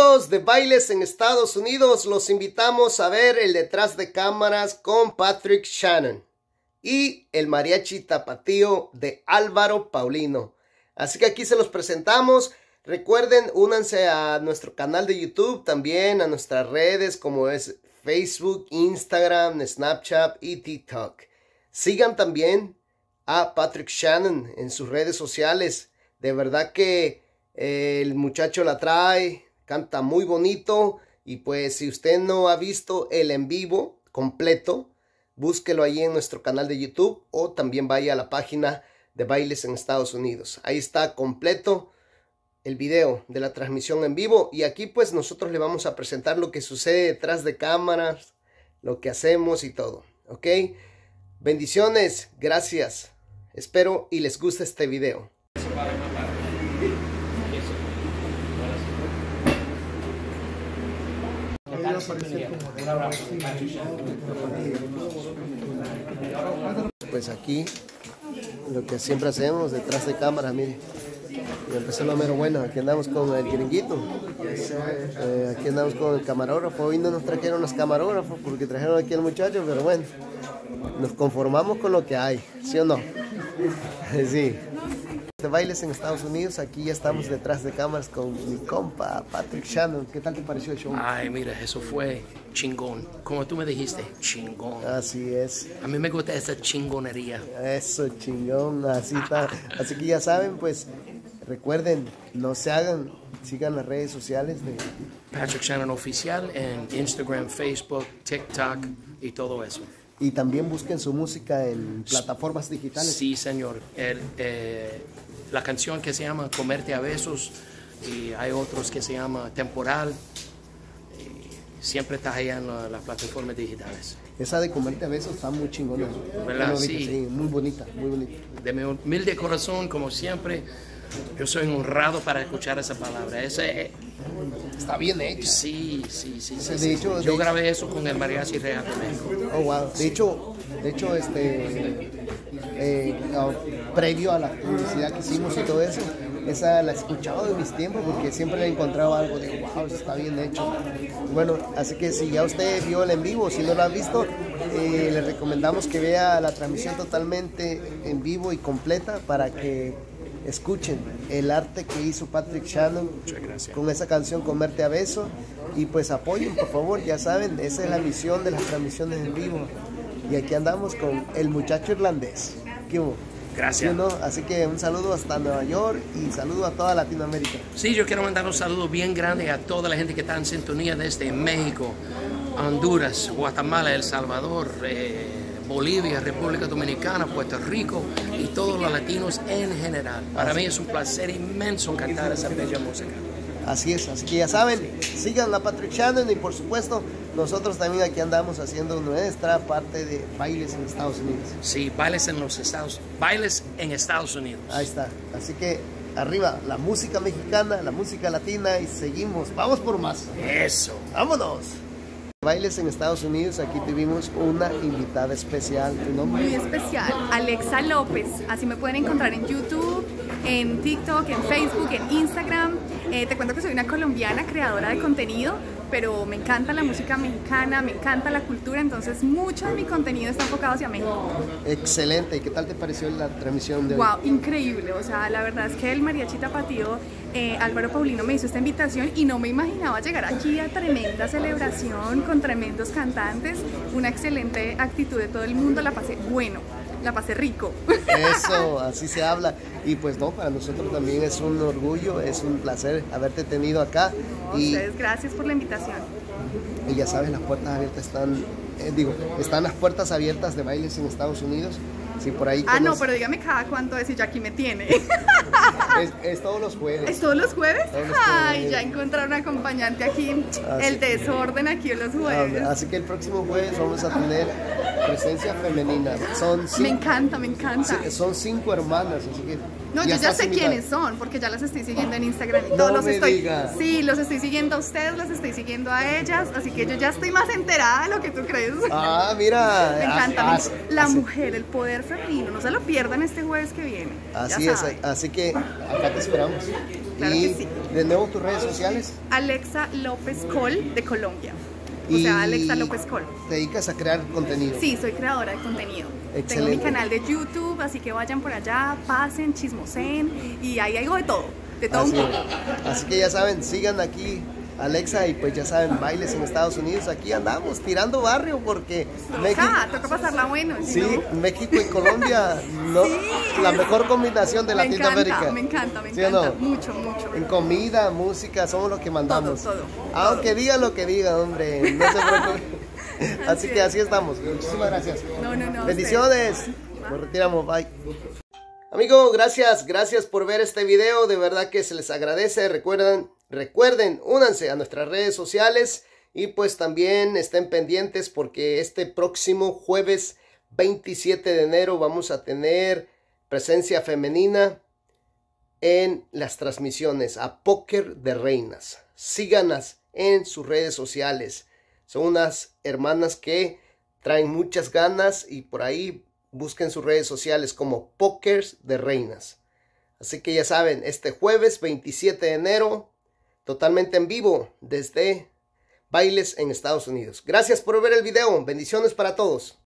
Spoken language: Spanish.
de Bailes en Estados Unidos, los invitamos a ver el detrás de cámaras con Patrick Shannon y el mariachi tapatío de Álvaro Paulino. Así que aquí se los presentamos. Recuerden, únanse a nuestro canal de YouTube, también a nuestras redes como es Facebook, Instagram, Snapchat y TikTok. Sigan también a Patrick Shannon en sus redes sociales. De verdad que eh, el muchacho la trae, canta muy bonito. Y pues si usted no ha visto el en vivo completo, búsquelo ahí en nuestro canal de YouTube o también vaya a la página de bailes en Estados Unidos. Ahí está completo el video de la transmisión en vivo y aquí pues nosotros le vamos a presentar lo que sucede detrás de cámaras, lo que hacemos y todo, ¿ok? Bendiciones, gracias. Espero y les guste este video. Pues aquí lo que siempre hacemos detrás de cámara, mire. Y empezó lo mero bueno, aquí andamos con el gringuito. Eh, aquí andamos con el camarógrafo. Hoy no nos trajeron los camarógrafos porque trajeron aquí al muchacho, pero bueno, nos conformamos con lo que hay, ¿sí o no? sí de bailes en Estados Unidos. Aquí ya estamos detrás de cámaras con mi compa Patrick Shannon. ¿Qué tal te pareció el show? Ay, mira, eso fue chingón. Como tú me dijiste, chingón. Así es. A mí me gusta esa chingonería. Eso, chingón. Así está. Así que ya saben, pues recuerden, no se hagan, sigan las redes sociales de Patrick Shannon Oficial en Instagram, Facebook, TikTok y todo eso. Y también busquen su música en plataformas digitales. Sí, señor. El, eh, la canción que se llama Comerte a Besos y hay otros que se llama Temporal. siempre está allá en las plataformas digitales. Esa de Comerte a Besos está muy chingona. ¿Verdad? Sí. sí. Muy bonita, muy bonita. De mi humilde corazón, como siempre, yo soy honrado para escuchar esa palabra. Ese, Está bien hecho. Sí, sí, sí. sí, de Hecho, yo grabé eso con el Mariachi Real de México. Oh, wow. De hecho, de hecho este, eh, previo a la publicidad que hicimos y todo eso, esa la he escuchado de mis tiempos porque siempre le he encontrado algo de wow, está bien hecho. Bueno, así que si ya usted vio el en vivo, si no lo ha visto, eh, le recomendamos que vea la transmisión totalmente en vivo y completa para que escuchen el arte que hizo Patrick Shannon con esa canción Comerte a Beso y pues apoyen por favor, ya saben, esa es la misión de las transmisiones en vivo y aquí andamos con el muchacho irlandés. ¿Qué hubo? Gracias. Así que un saludo hasta Nueva York y saludo a toda Latinoamérica. Sí, yo quiero mandar un saludo bien grande a toda la gente que está en sintonía desde México, Honduras, Guatemala, El Salvador. Eh, Bolivia, República Dominicana, Puerto Rico y todos los latinos en general. Para mí es un placer inmenso cantar esa bella música. Así es, así que ya saben, sigan a Patrick Shannon y por supuesto nosotros también aquí andamos haciendo nuestra parte de bailes en Estados Unidos. Sí, bailes en los Estados, bailes en Estados Unidos. Ahí está, así que arriba la música mexicana, la música latina y seguimos, vamos por más. Eso. Vámonos. Bailes en Estados Unidos, aquí tuvimos una invitada especial. ¿Tu nombre? Muy especial, Alexa López. Así me pueden encontrar en YouTube, en TikTok, en Facebook, en Instagram. Eh, te cuento que soy una colombiana creadora de contenido pero me encanta la música mexicana, me encanta la cultura, entonces mucho de mi contenido está enfocado hacia México. Excelente, ¿y qué tal te pareció la transmisión de hoy? Wow, increíble, o sea, la verdad es que el mariachi tapatío eh, Álvaro Paulino me hizo esta invitación y no me imaginaba llegar aquí a tremenda celebración con tremendos cantantes, una excelente actitud de todo el mundo, la pasé bueno la pasé rico. Eso, así se habla. Y pues no, para nosotros también es un orgullo, es un placer haberte tenido acá. y, ustedes, gracias por la invitación. Y ya sabes, las puertas abiertas están, eh, digo, están las puertas abiertas de bailes en Estados Unidos. Si por ahí ah, no, pero dígame cada cuánto decir ya aquí me tiene. Es, todos los jueves. ¿Es todos los jueves? Ay, ya encontré un acompañante aquí. el desorden aquí en los jueves. Así que el próximo jueves vamos a tener presencia femenina. Son me encanta, me encanta. Son cinco hermanas, así que no, yo ya sé quiénes son, porque ya las estoy siguiendo en Instagram y todos los estoy. Sí, los estoy siguiendo a ustedes, los estoy siguiendo a ellas, así que yo ya estoy más enterada de lo que tú crees. Ah, mira. Me encanta. la mujer, el poder femenino, no se lo pierdan este jueves que viene. Así es, así que acá te esperamos. Claro y que sí. de nuevo tus redes sociales. Alexa López Col de Colombia. O sea, Alexa López Col. ¿Te dedicas a crear contenido? Sí, soy creadora de contenido. Tengo mi canal de YouTube, así que vayan por allá, pasen, chismosen y ahí hay de todo, de todo así, un poco. Así que ya saben, sigan aquí Alexa y pues ya saben, bailes en Estados Unidos, aquí andamos tirando barrio porque México, toca pasarla bueno. sí, México y Colombia, no, la mejor combinación de Latinoamérica. Me encanta, me encanta, mucho, mucho. En comida, música, somos los que mandamos. Todo, todo. Aunque diga lo que diga, hombre, no se preocupe. así que así estamos. Muchísimas gracias. No, no, no. Bendiciones. Nos retiramos, bye. Amigo, gracias, gracias por ver este video, de verdad que se les agradece. Recuerden Recuerden, únanse a nuestras redes sociales y pues también estén pendientes porque este próximo jueves 27 de enero vamos a tener presencia femenina en las transmisiones a Póker de Reinas. Síganas en sus redes sociales. Son unas hermanas que traen muchas ganas y por ahí busquen sus redes sociales como Pokers de Reinas. Así que ya saben, este jueves 27 de enero totalmente en vivo desde bailes en Estados Unidos. Gracias por ver el video. Bendiciones para todos.